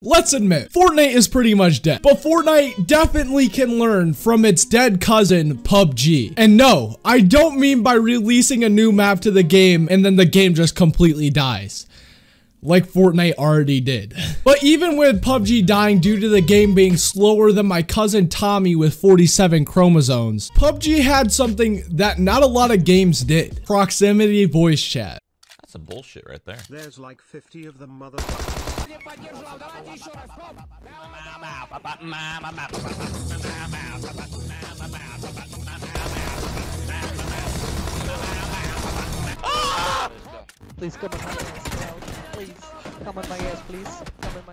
Let's admit, Fortnite is pretty much dead, but Fortnite definitely can learn from its dead cousin, PUBG. And no, I don't mean by releasing a new map to the game and then the game just completely dies. Like Fortnite already did. But even with PUBG dying due to the game being slower than my cousin Tommy with 47 chromosomes, PUBG had something that not a lot of games did. Proximity voice chat. That's some bullshit right there. There's like 50 of them motherfuckers. Please come on my. Please come on my ass.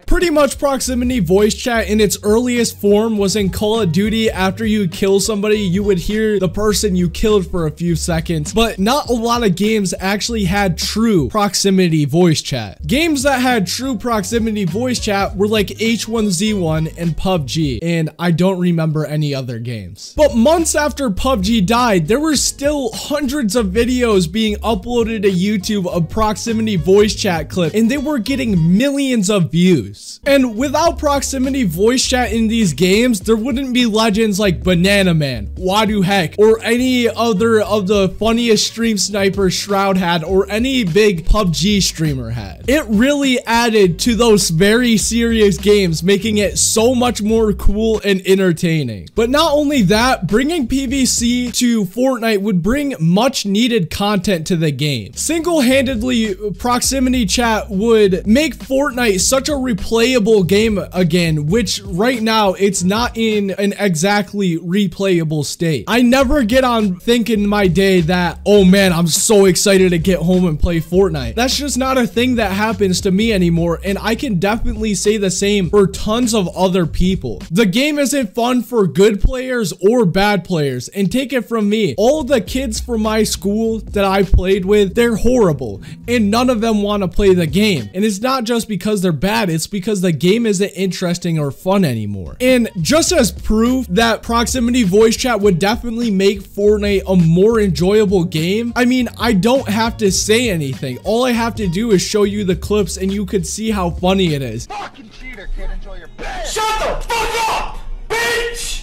Pretty much proximity voice chat in its earliest form was in Call of Duty. After you kill somebody, you would hear the person you killed for a few seconds, but not a lot of games actually had true proximity voice chat. Games that had true proximity voice chat were like H1Z1 and PUBG, and I don't remember any other games. But months after PUBG died, there were still hundreds of videos being uploaded to YouTube of proximity voice chat clips, and they were getting millions of views. And without proximity voice chat in these games, there wouldn't be legends like Banana Man, Wadu Heck, or any other of the funniest stream snipers Shroud had, or any big PUBG streamer had. It really added to those very serious games, making it so much more cool and entertaining. But not only that, bringing PVC to Fortnite would bring much needed content to the game. Single-handedly, uh, proximity chat would make Fortnite such a replayable game again, which right now it's not in an exactly replayable state. I never get on thinking my day that, oh man, I'm so excited to get home and play Fortnite. That's just not a thing that happens to me anymore, and I can definitely say the same for tons of other people. The game isn't fun for good players or bad players, and take it from me, all the kids from my school that I played with, they're horrible, and none of them want to play the game. And it's not just because they're bad, it's because the game isn't interesting or fun anymore. And just as proof that proximity voice chat would definitely make Fortnite a more enjoyable game, I mean, I don't have to say anything. All I have to do is show you the clips and you could see how funny it is. Fucking cheater. Enjoy your bed. Shut the fuck up, bitch!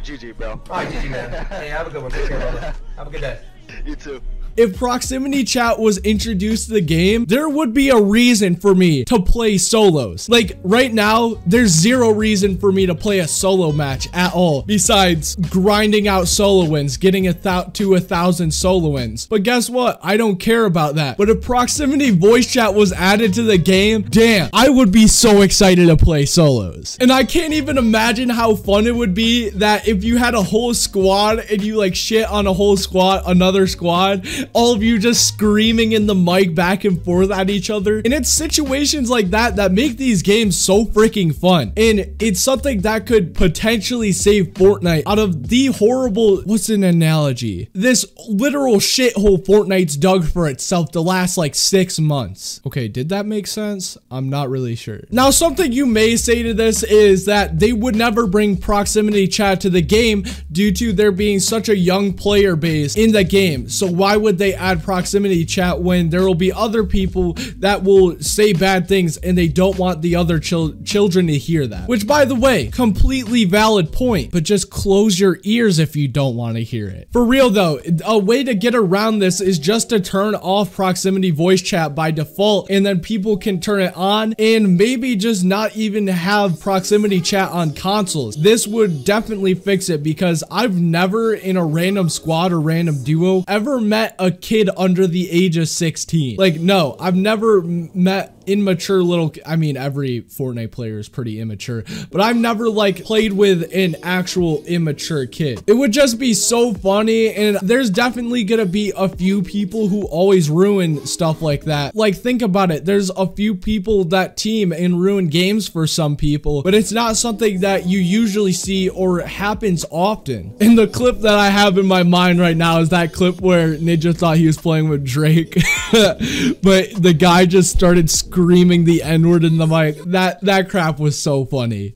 GG, bro. Alright, GG, man. Hey, have a good one. Take care, brother. Have a good day. You too. If proximity chat was introduced to the game, there would be a reason for me to play solos. Like right now, there's zero reason for me to play a solo match at all, besides grinding out solo wins, getting a thou to a thousand solo wins. But guess what? I don't care about that. But if proximity voice chat was added to the game, damn, I would be so excited to play solos. And I can't even imagine how fun it would be that if you had a whole squad and you like shit on a whole squad, another squad, all of you just screaming in the mic back and forth at each other. And it's situations like that that make these games so freaking fun. And it's something that could potentially save Fortnite out of the horrible, what's an analogy? This literal shithole Fortnite's dug for itself the last like six months. Okay, did that make sense? I'm not really sure. Now, something you may say to this is that they would never bring proximity chat to the game due to there being such a young player base in the game. So why would they add proximity chat when there will be other people that will say bad things and they don't want the other chil children to hear that. Which by the way, completely valid point, but just close your ears if you don't want to hear it. For real though, a way to get around this is just to turn off proximity voice chat by default and then people can turn it on and maybe just not even have proximity chat on consoles. This would definitely fix it because I've never in a random squad or random duo ever met a kid under the age of 16. Like, no, I've never met immature little I mean every Fortnite player is pretty immature but I've never like played with an actual immature kid. It would just be so funny and there's definitely gonna be a few people who always ruin stuff like that. Like think about it. There's a few people that team and ruin games for some people but it's not something that you usually see or happens often. And the clip that I have in my mind right now is that clip where Ninja thought he was playing with Drake but the guy just started screaming screaming the N-word in the mic. That that crap was so funny.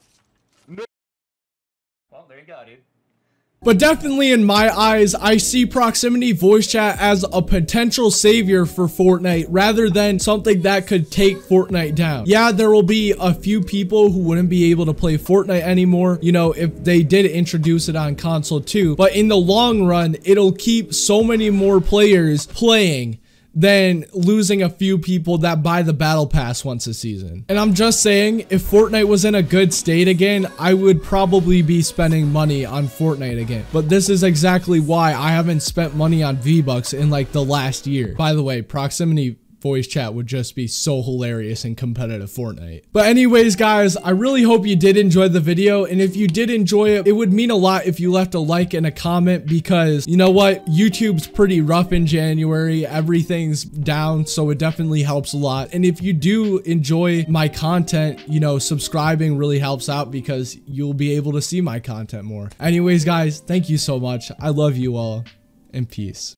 Well, there you go, dude. But definitely in my eyes, I see proximity voice chat as a potential savior for Fortnite rather than something that could take Fortnite down. Yeah, there will be a few people who wouldn't be able to play Fortnite anymore, you know, if they did introduce it on console too. But in the long run, it'll keep so many more players playing than losing a few people that buy the battle pass once a season. And I'm just saying, if Fortnite was in a good state again, I would probably be spending money on Fortnite again. But this is exactly why I haven't spent money on V-Bucks in like the last year. By the way, proximity voice chat would just be so hilarious in competitive Fortnite. But anyways, guys, I really hope you did enjoy the video. And if you did enjoy it, it would mean a lot if you left a like and a comment because you know what? YouTube's pretty rough in January. Everything's down, so it definitely helps a lot. And if you do enjoy my content, you know, subscribing really helps out because you'll be able to see my content more. Anyways, guys, thank you so much. I love you all and peace.